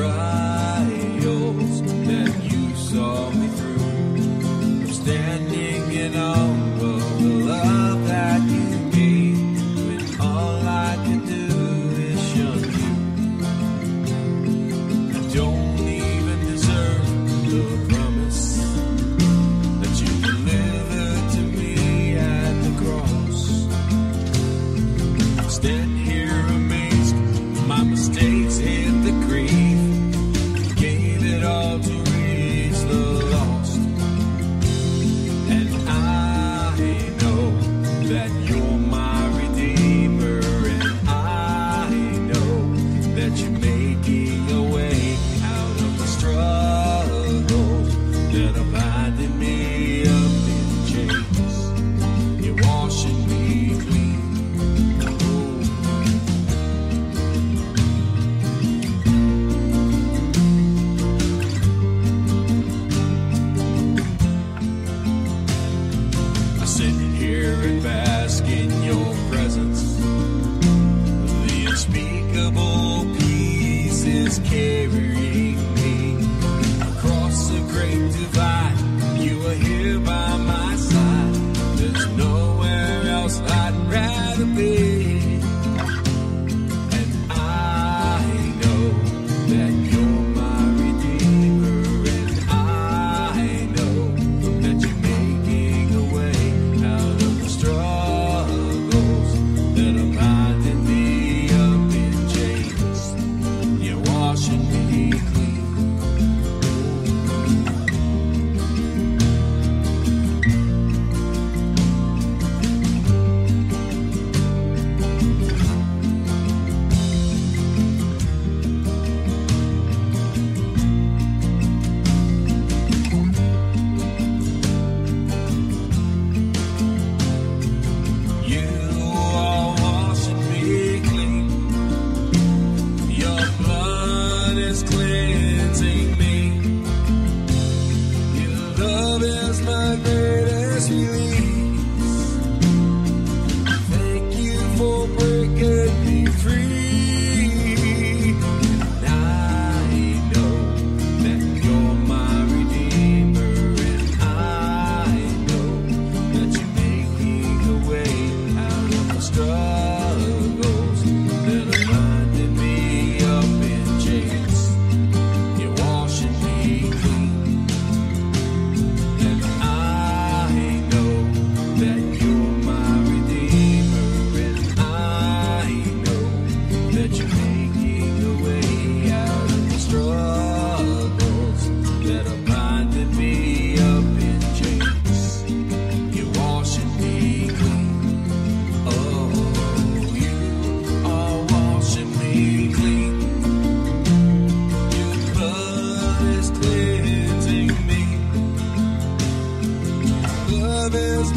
trials that you saw me through. I'm standing in awe of the love that you gave when all I can do is shun you. I don't even deserve the promise that you delivered to me at the cross. I'm standing sit here and bask in your presence. The unspeakable peace is carrying me across the great divide. You are here by my side. There's nowhere else I'd rather be. Your love is my greatest release. Thank you for breaking me free. I know that you're my redeemer, and I know that you're way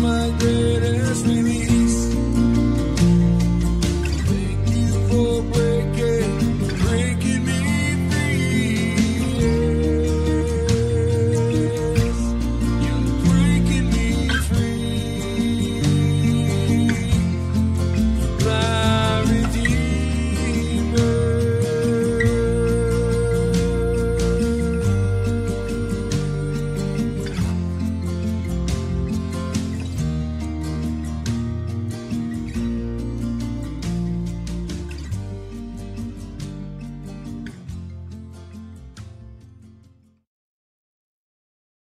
my greatest release.